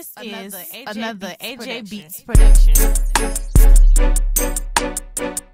This Another is AJ another Beats AJ production. Beats production.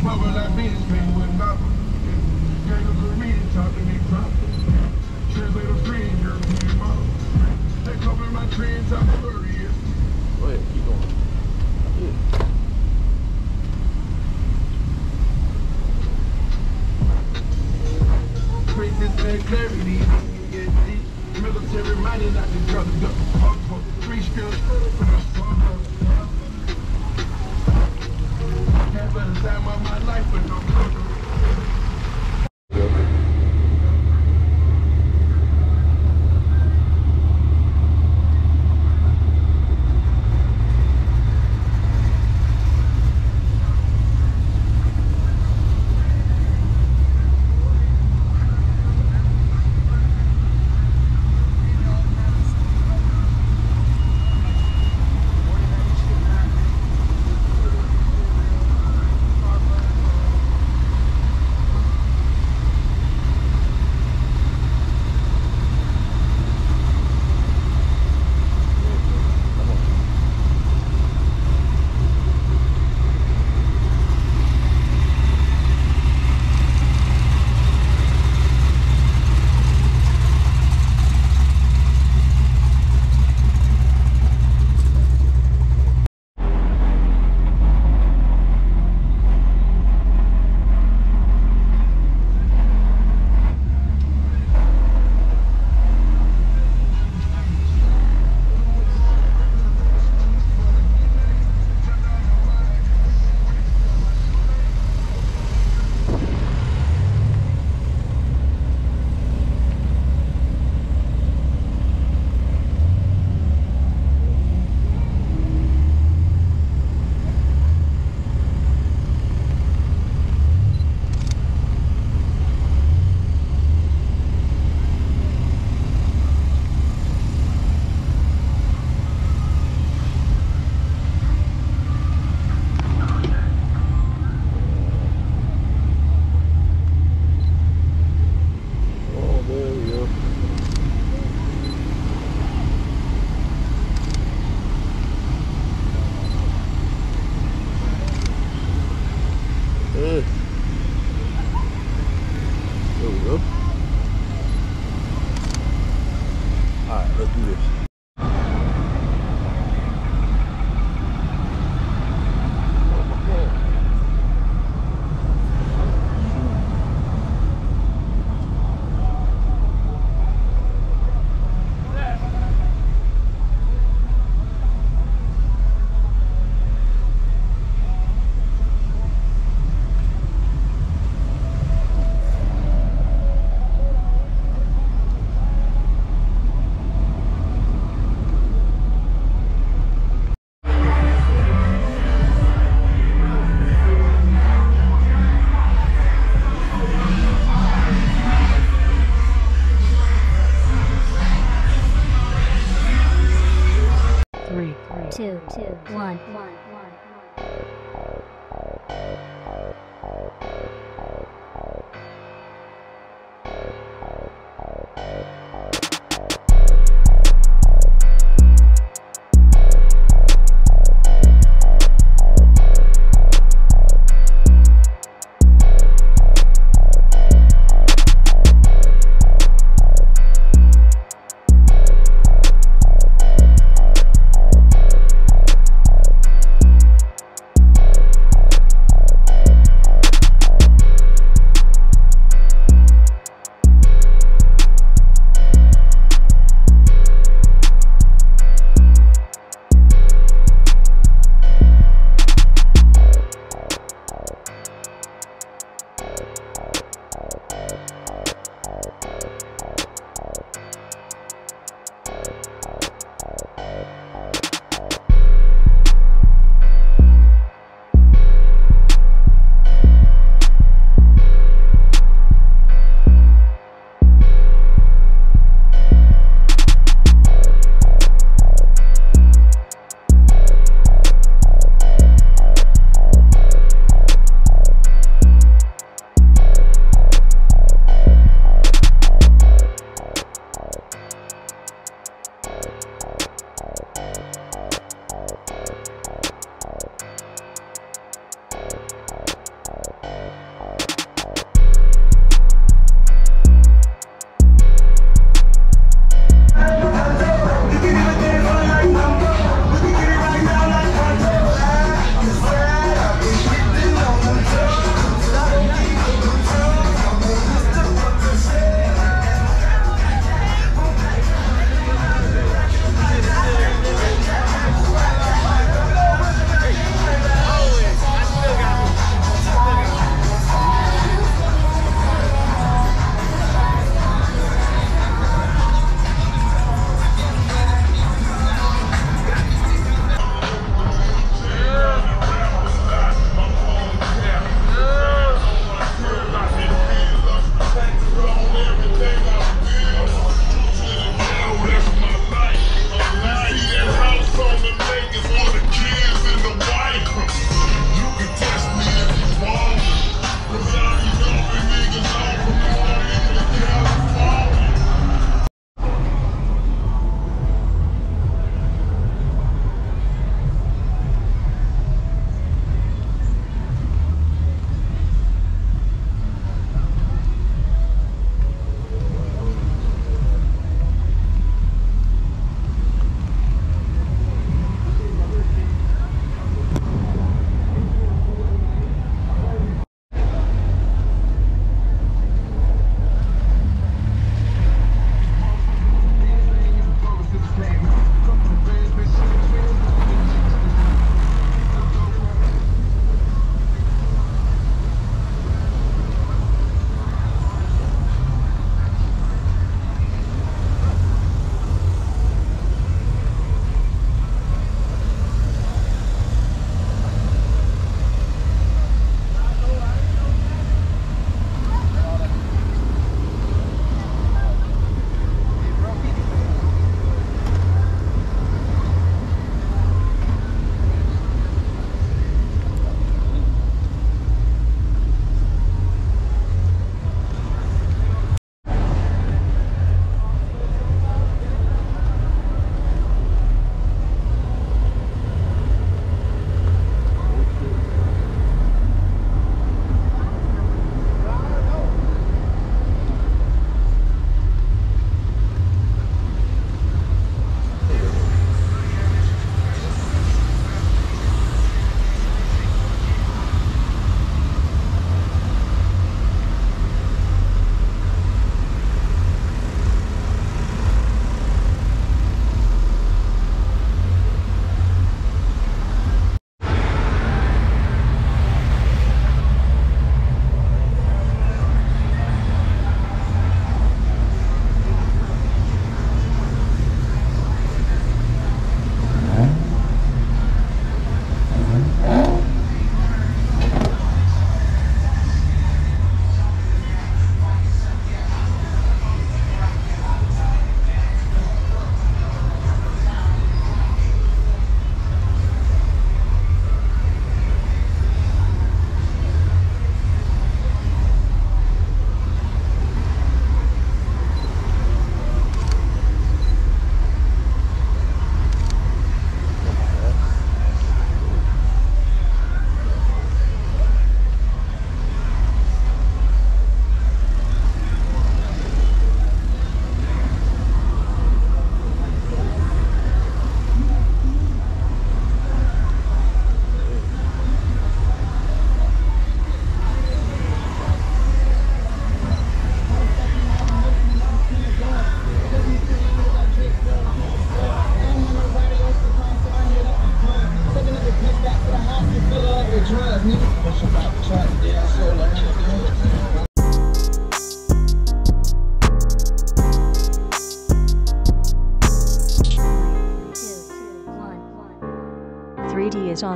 Translator friend, European model. They two, two, one, one.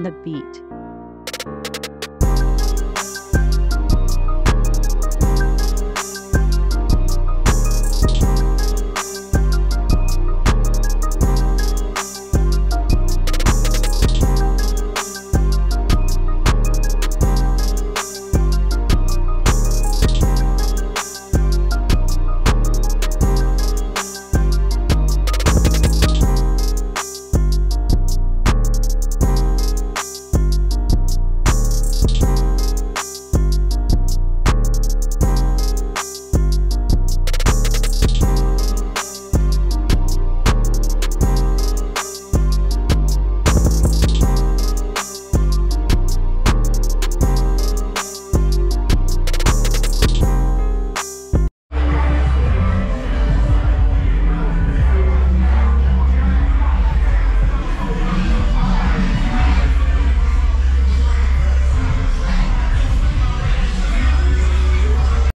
On the beat.